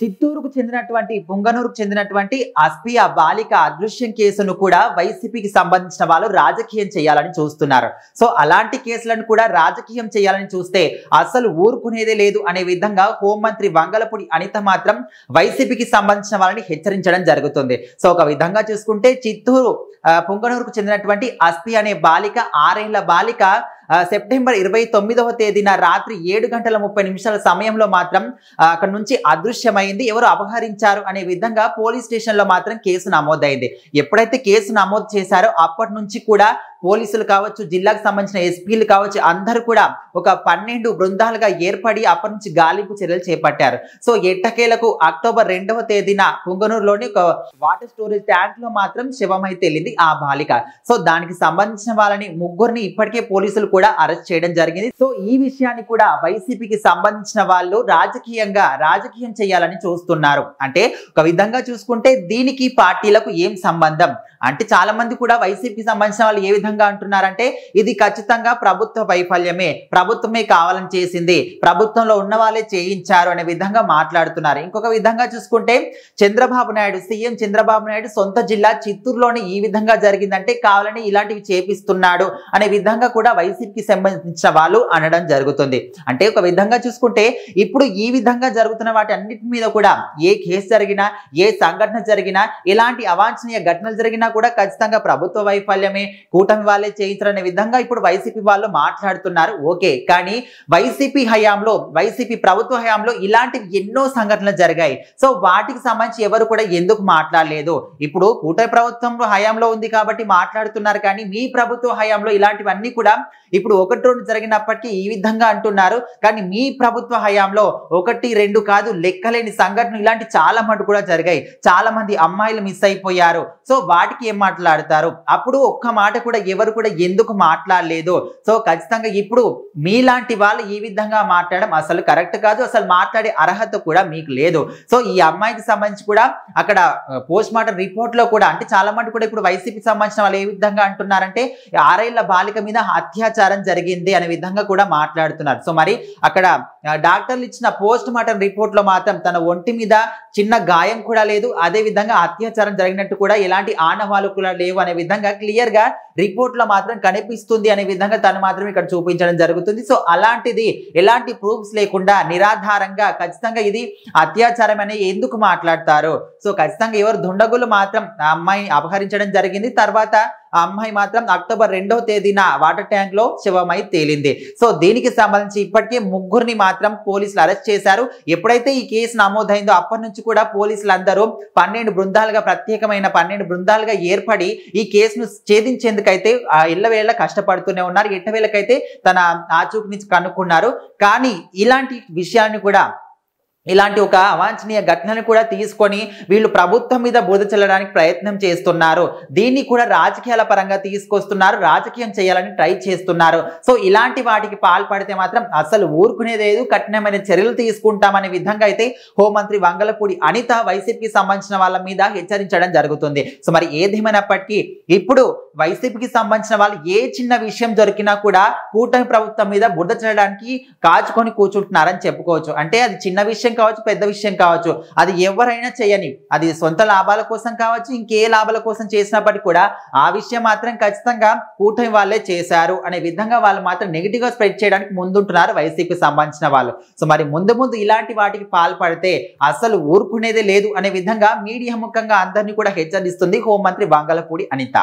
చిత్తూరుకు చెందినటువంటి పుంగనూరుకు చెందినటువంటి అస్పి ఆ బాలిక అదృశ్యం కేసును కూడా వైసీపీకి సంబంధించిన వాళ్ళు రాజకీయం చేయాలని చూస్తున్నారు. సో అలాంటి కేసులను కూడా రాజకీయం చేయాలని చూస్తే అసలు ఊరుకునేదే లేదు అనే విధంగా హోంమంత్రి వంగలపూడి అనిత మాత్రం వైసీపీకి సంబంధించిన వాళ్ళని హెచ్చరించడం జరుగుతుంది. సో ఒక విధంగా చూసుకుంటే చిత్తూరు పొంగనూరుకు పుంగనూరుకు చెందినటువంటి అస్పి అనే బాలిక ఆరేళ్ళ బాలిక సెప్టెంబర్ ఇరవై తొమ్మిదవ తేదీన రాత్రి ఏడు గంటల ముప్పై నిమిషాల సమయంలో మాత్రం అక్కడ నుంచి అదృశ్యమైంది. ఎవరు అపహరించారు అనే విధంగా పోలీస్ స్టేషన్లో మాత్రం కేసు నమోదైంది. ఎప్పుడైతే కేసు నమోదు చేశారో అప్పటి నుంచి కూడా పోలీసులు కావచ్చు జిల్లాకు సంబంధించిన ఎస్పీలు కావచ్చు అందరూ కూడా ఒక పన్నెండు బృందాలుగా ఏర్పడి అప్పటి నుంచి గాలింపు చర్యలు చేపట్టారు. సో ఎట్టకేలకు అక్టోబర్ రెండవ తేదీన పుంగనూరులోని ఒక వాటర్ స్టోరేజ్ ట్యాంక్లో మాత్రం శివమై తేలింది ఆ బాలిక. సో దానికి సంబంధించిన వాళ్ళని ముగ్గురిని ఇప్పటికే పోలీసులు కూడా అరెస్ట్ చేయడం జరిగింది. సో ఈ విషయాన్ని కూడా వైసీపీకి సంబంధించిన వాళ్ళు రాజకీయంగా రాజకీయం చేయాలని చూస్తున్నారు. అంటే ఒక విధంగా చూసుకుంటే దీనికి పార్టీలకు ఏం సంబంధం? అంటే చాలా మంది కూడా వైసీపీకి సంబంధించిన వాళ్ళు ఏ విధంగా అంటున్నారంటే ఇది ఖచ్చితంగా ప్రభుత్వ వైఫల్యమే. ప్రభుత్వమే కావాలని చేసింది. ప్రభుత్వంలో ఉన్న వాళ్ళే చేయించారు అనే విధంగా మాట్లాడుతున్నారు. ఇంకొక విధంగా చూసుకుంటే చంద్రబాబు నాయుడు సీఎం చంద్రబాబు నాయుడు సొంత జిల్లా చిత్తూరులోని ఈ విధంగా జరిగిందంటే కావాలని ఇలాంటివి చేపిస్తున్నాడు అనే విధంగా కూడా వైసీపీకి సంబంధించిన వాళ్ళు అనడం జరుగుతుంది. అంటే ఒక విధంగా చూసుకుంటే ఇప్పుడు ఈ విధంగా జరుగుతున్న వాటి అన్నిటి మీద కూడా ఏ కేసు జరిగినా ఏ సంఘటన జరిగినా ఎలాంటి అవాంఛనీయ ఘటనలు జరిగినా కూడా ఖచ్చితంగా ప్రభుత్వ వైఫల్యమే. కూటమి వాళ్ళే చేయించారనే విధంగా ఇప్పుడు వైసీపీ వాళ్ళు మాట్లాడుతున్నారు. ఓకే కానీ వైసీపీ హయాంలో వైసీపీ ప్రభుత్వ హయాంలో ఇలాంటివి ఎన్నో సంఘటనలు జరిగాయి. సో వాటికి సంబంధించి ఎవరు కూడా ఎందుకు మాట్లాడలేదు? ఇప్పుడు కూటమి ప్రభుత్వం హయాంలో ఉంది కాబట్టి మాట్లాడుతున్నారు కానీ మీ ప్రభుత్వ హయాంలో ఇలాంటివన్నీ కూడా ఇప్పుడు ఒకటి రెండు జరిగినప్పటికీ ఈ విధంగా అంటున్నారు. కానీ మీ ప్రభుత్వ హయాంలో ఒకటి రెండు కాదు లెక్కలేని సంఘటనలు ఇలాంటి చాలా మటు కూడా జరిగాయి. చాలా మంది అమ్మాయిలు మిస్ అయిపోయారు. సో వాటికి ఏం మాట్లాడతారు? అప్పుడు ఒక్క మాట కూడా ఎవరు కూడా ఎందుకు మాట్లాడలేదు. సో ఖచ్చితంగా ఇప్పుడు మీలాంటి వాళ్ళు ఈ విధంగా మాట్లాడడం అసలు కరెక్ట్ కాదు. అసలు మాట్లాడే అర్హత కూడా మీకు లేదు. సో ఈ అమ్మాయికి సంబంధించి కూడా అక్కడ పోస్ట్ మార్టం రిపోర్ట్లో కూడా అంటే చాలా మంది కూడా ఇప్పుడు వైసీపీ సంబంధించిన వాళ్ళు ఏ విధంగా అంటున్నారంటే ఆరేళ్ళ బాలిక మీద అత్యాచారం జరిగింది అనే విధంగా కూడా మాట్లాడుతున్నారు. సో మరి అక్కడ డాక్టర్లు ఇచ్చిన పోస్ట్ మార్టం రిపోర్ట్లో మాత్రం తన ఒంటి మీద చిన్న గాయం కూడా లేదు. అదే విధంగా అత్యాచారం జరిగినట్టు కూడా ఎలాంటి ఆనవాలు కూడా లేవు అనే విధంగా క్లియర్గా రిపోర్ట్ రిపోర్ట్లో మాత్రం కనిపిస్తుంది అనే విధంగా తను మాత్రం ఇక్కడ చూపించడం జరుగుతుంది. సో అలాంటిది ఎలాంటి ప్రూఫ్స్ లేకుండా నిరాధారంగా ఖచ్చితంగా ఇది అత్యాచారం అని ఎందుకు మాట్లాడతారు? సో ఖచ్చితంగా ఎవరు దుండగులు మాత్రం ఆ అమ్మాయిని అపహరించడం జరిగింది. తర్వాత ఆ అమ్మాయి మాత్రం అక్టోబర్ రెండవ తేదీన వాటర్ ట్యాంక్లో శవమై తేలింది. సో దీనికి సంబంధించి ఇప్పటికే ముగ్గురిని మాత్రం పోలీసులు అరెస్ట్ చేశారు. ఎప్పుడైతే ఈ కేసు నమోదైందో అప్పటి నుంచి కూడా పోలీసులు అందరూ పన్నెండు బృందాలుగా ప్రత్యేకమైన పన్నెండు బృందాలుగా ఏర్పడి ఈ కేసును ఛేదించేందుకైతే ఆ ఇళ్ళవేళ కష్టపడుతూనే ఉన్నారు. ఎట్టవేళకైతే తన ఆచూకు నుంచి కనుక్కున్నారు కానీ ఇలాంటి విషయాన్ని కూడా ఇలాంటి ఒక అవాంఛనీయ ఘటనను కూడా తీసుకొని వీళ్ళు ప్రభుత్వం మీద బోధ చల్లడానికి ప్రయత్నం చేస్తున్నారు. దీన్ని కూడా రాజకీయాల పరంగా తీసుకొస్తున్నారు. రాజకీయం చేయాలని ట్రై చేస్తున్నారు. సో ఇలాంటి వాటికి పాల్పడితే మాత్రం అసలు ఊరుకునేదేదు కఠినమైన చర్యలు తీసుకుంటామనే విధంగా అయితే హోంమంత్రి వంగలపూడి అనిత వైసీపీకి సంబంధించిన వాళ్ళ మీద హెచ్చరించడం జరుగుతుంది. సో మరి ఏదేమైనప్పటికీ ఇప్పుడు వైసీపీకి సంబంధించిన వాళ్ళు ఏ చిన్న విషయం దొరికినా కూడా కూటమి ప్రభుత్వం మీద బురద చల్లడానికి కాచుకొని కూర్చుంటున్నారని చెప్పుకోవచ్చు. అంటే అది చిన్న విషయం కావచ్చు పెద్ద విషయం కావచ్చు. అది ఎవరైనా చేయని అది సొంత లాభాల కోసం కావచ్చు ఇంకే లాభాల కోసం చేసినప్పటికీ కూడా ఆ విషయం మాత్రం ఖచ్చితంగా కూటమి వాళ్ళే చేశారు అనే విధంగా వాళ్ళు మాత్రం నెగిటివ్గా స్ప్రెడ్ చేయడానికి ముందుంటున్నారు వైసీపీకి సంబంధించిన వాళ్ళు. సో మరి ముందు ముందు ఇలాంటి వాటికి పాల్పడితే అసలు ఊరుకునేదే లేదు అనే విధంగా మీడియా ముఖంగా అందరినీ కూడా హెచ్చరిస్తుంది హోంమంత్రి వంగలపూడి అనిత.